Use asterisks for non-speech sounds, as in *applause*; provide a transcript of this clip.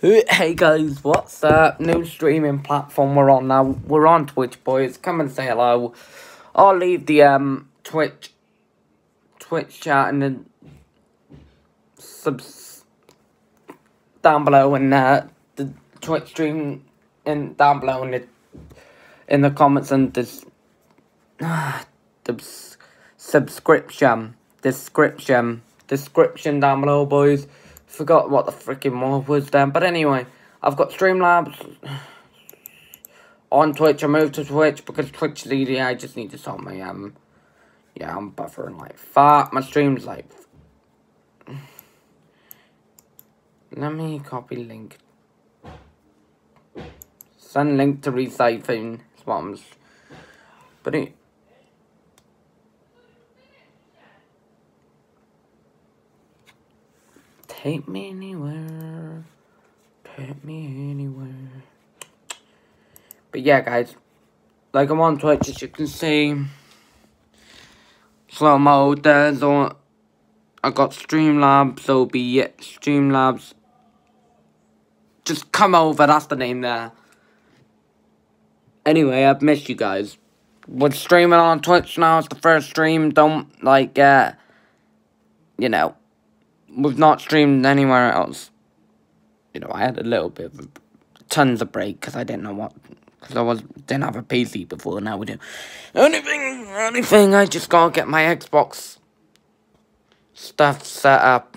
*laughs* Hey guys, what's up? New streaming platform we're on now. We're on Twitch, boys. Come and say hello. I'll leave the um Twitch Twitch chat and the subs down below and uh, the Twitch stream in down below in the in the comments and this *sighs* the subscription description description down below, boys. Forgot what the freaking word was then. But anyway, I've got Streamlabs on Twitch. I moved to Twitch because Twitch easy. I just need to sort my, um, yeah, I'm buffering like fat. My stream's like... Let me copy link. Send link to resiphon. That's what I'm... But it... Take me anywhere. Take me anywhere. But yeah, guys. Like, I'm on Twitch, as you can see. Slow mode, there's all... I got Streamlabs, so be it. Streamlabs. Just come over, that's the name there. Anyway, I've missed you guys. We're streaming on Twitch now, it's the first stream, don't, like, uh... You know we've not streamed anywhere else. You know, I had a little bit of tons of break because I didn't know what because I was didn't have a PC before. Now we do anything, anything. I just gotta get my Xbox stuff set up.